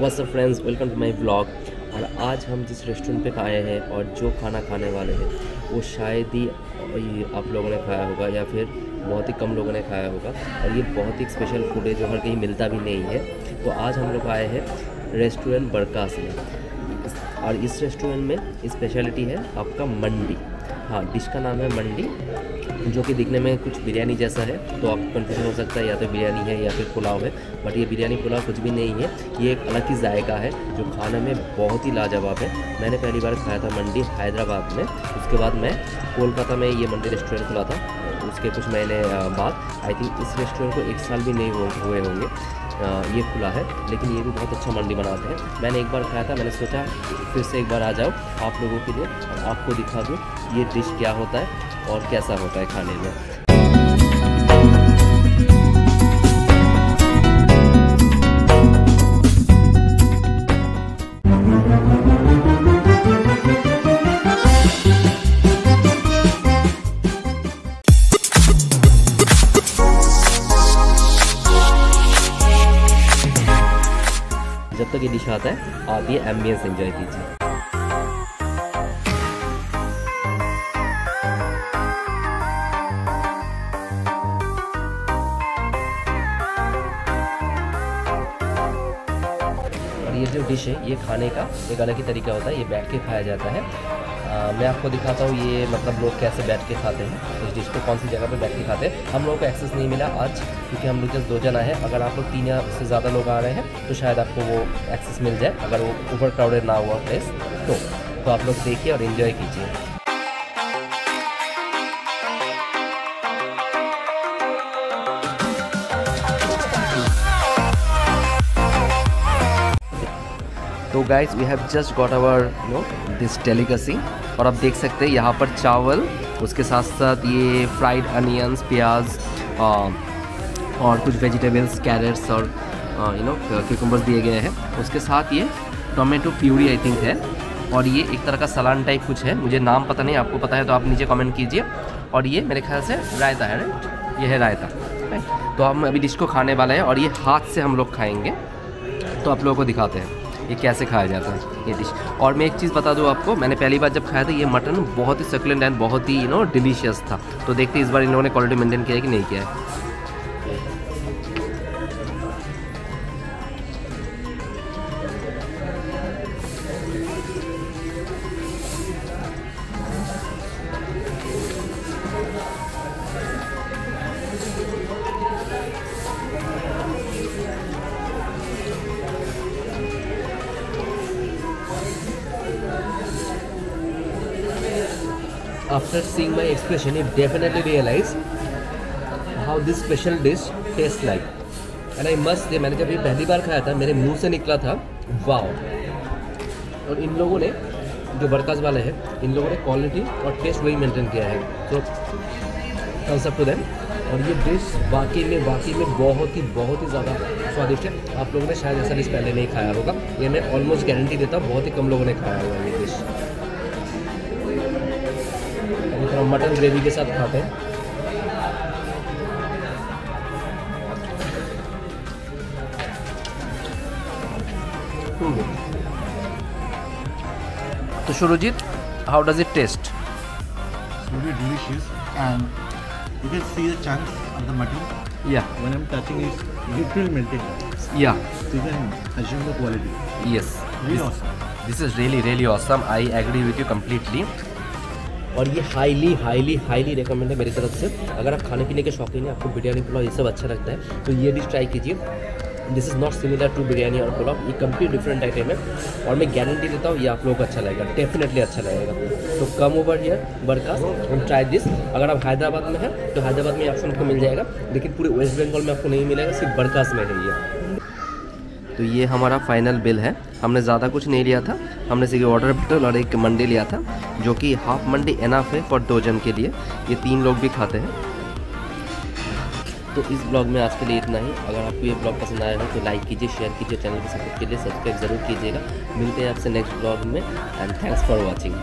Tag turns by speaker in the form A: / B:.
A: What's up friends welcome to my blog और आज हम जिस रेस्टोरेंट पे आए हैं और जो खाना खाने वाले हैं, वो शायद ही आप लोगों ने खाया होगा या फिर बहुत ही कम लोगों ने खाया होगा। और ये बहुत ही स्पेशल फ़ूड है जो हर कहीं मिलता भी नहीं है। तो आज हम लोग आए हैं रेस्टोरेंट बरकास में। और इस रेस्टोरेंट में स्पेशलिटी है आपका मंडी। हाँ डिश का नाम है मंडी, जो कि दिखने में कुछ बिरयानी जैसा है। तो आपको कन्फ्यूज़न हो सकता है, या तो बिरयानी है, या फिर पुलाव है। बट ये बिरयानी, पुलाव कुछ भी नहीं है। ये एक अलग ही जायका है, जो खाने में बहुत ही लाजवाब है। मैंने पहली बार खाया था मंडी हैदराबाद में। उसके बाद मैं कोलकाता में ये मंडी रेस्टोरेंट खुला था। उसके कुछ महीने बाद आई थिंक इस रेस्टोरेंट को एक साल भी नहीं हुए होंगे। ये खुला है, लेकिन ये भी बहुत अच्छा मंडी बनाते हैं। मैंने एक बार खाया था, मैंने सोचा फिर से एक बार आ जाओ आप लोगों के लिए और आपको दिखा दूँ ये डिश क्या होता है और कैसा होता है खाने में। जब तक ये डिश आता है, आप ये एम्बियंस एंजॉय कीजिए। और ये जो डिश है, ये खाने का एक अलग ही तरीका होता है, ये बैठ के खाया जाता है। आ, मैं आपको दिखाता हूँ ये मतलब लोग कैसे बैठ के खाते हैं इस डिश को कौन सी जगह पे बैठ के खाते हैं। हम लोगों को एक्सेस नहीं मिला आज क्योंकि हम लोग जस्ट दो जना है। अगर आप लोग तीन या से ज़्यादा लोग आ रहे हैं तो शायद आपको वो एक्सेस मिल जाए अगर वो ओवर क्राउडेड ना हुआ प्लेस तो तो आप लोग देखिए और इन्जॉय कीजिए। तो guys we have just got our no this delicacy और आप देख सकते हैं, यहाँ पर चावल, उसके साथ साथ ये फ्राइड अनियंस प्याज और कुछ वेजिटेबल्स कैरेट्स और यू नो क्यूकम्बर्स दिए गए हैं। उसके साथ ये टोमेटो प्यूरी आई थिंक है। और ये एक तरह का सलान टाइप कुछ है। मुझे नाम पता नहीं, आपको पता है तो आप नीचे कमेंट कीजिए। और ये मेरे ख्याल से रायता है ये है रायता तो हम अभी डिश को खाने वाले हैं और ये हाथ से हम लोग खाएँगे। तो आप लोगों को दिखाते हैं। ये कैसे खाया जाता है ये डिश और मैं एक चीज़ बता दूँ आपको, मैंने पहली बार जब खाया था, ये मटन बहुत ही सकुलेंट एंड बहुत ही यू नो डिलीशियस था। तो देखते इस बार इन लोगों ने क्वालिटी मेंटेन किया है कि नहीं किया है। After seeing my expression, you definitely realize how this special dish tastes like. And I must say, मैंने जब ये पहली बार खाया था मेरे मुँह से निकला था वाव और इन लोगों ने जो बरकाज वाले हैं इन लोगों ने क्वालिटी और टेस्ट वही मेंटेन किया है। तो कंसेप्ट टू देम और ये डिश वाकई में वाकई में बहुत ही बहुत ही ज़्यादा स्वादिष्ट है। आप लोगों ने शायद ऐसा डिश पहले नहीं खाया होगा। ये मैं ऑलमोस्ट गारंटी देता हूँ बहुत ही कम लोगों ने खाया हुआ है ये डिश मटन ग्रेवी के साथ खाते हैं तो Surajit how does it taste
B: Really delicious and you can see the chunks of the mutton.
A: Yeah.
B: When I'm touching it, it literally melting.
A: Yeah.
B: So you can assume the quality.
A: Yes.
B: Really
A: this,
B: awesome.
A: This is really really awesome. I agree with you completely. और ये highly highly highly recommend है मेरी तरफ़ से। अगर आप खाने पीने के शौकीन हैं, आपको बिरयानी पुलाव ये सब अच्छा लगता है तो ये डिश ट्राई कीजिए। This is not similar to biryani और पुलाव। ये कंप्लीट डिफरेंट आइटम है। और मैं गारंटी देता हूँ, ये आप लोगों को अच्छा लगेगा। डेफिनेटली अच्छा लगेगा। तो come over here Barkas and try this अगर आप हैदराबाद में हैं तो हैदराबाद में ऑप्शन आपको मिल जाएगा। लेकिन पूरे वेस्ट बंगाल में आपको नहीं मिलेगा, सिर्फ़ बरकास में है ये। तो ये हमारा फाइनल बिल है। हमने ज़्यादा कुछ नहीं लिया था। हमने से वाटर बॉटल और एक मंडी लिया था, जो कि हाफ़ मंडी एनाफ है फॉर दो जन के लिए। ये तीन लोग भी खाते हैं। तो इस ब्लॉग में आज के लिए इतना ही। अगर आपको ये ब्लॉग पसंद आया हो तो लाइक कीजिए शेयर कीजिए चैनल को सपोर्ट के लिए सब्सक्राइब ज़रूर कीजिएगा। मिलते हैं आपसे नेक्स्ट ब्लॉग में एंड थैंक्स फॉर वॉचिंग